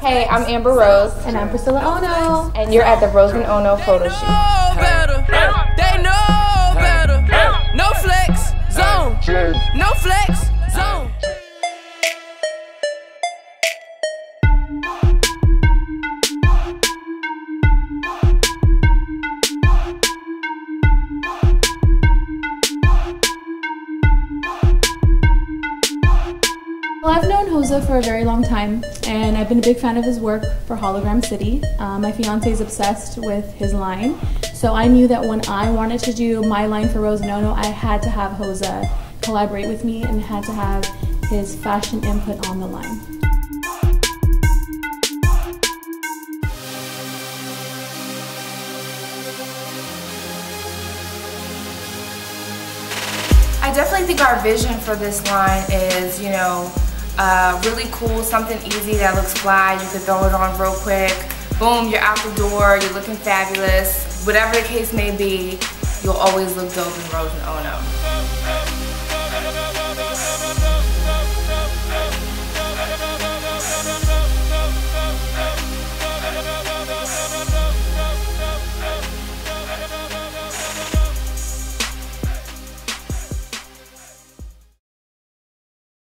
Hey, I'm Amber Rose. And I'm Priscilla Ono. And you're at the Rose and Ono photo shoot. Well, I've known Hoza for a very long time, and I've been a big fan of his work for Hologram City. Um, my fiance is obsessed with his line, so I knew that when I wanted to do my line for Rose and Ono, I had to have Hoza collaborate with me and had to have his fashion input on the line. I definitely think our vision for this line is, you know, uh, really cool, something easy that looks fly. You could throw it on real quick. Boom, you're out the door, you're looking fabulous. Whatever the case may be, you'll always look dope in Rose and Ono.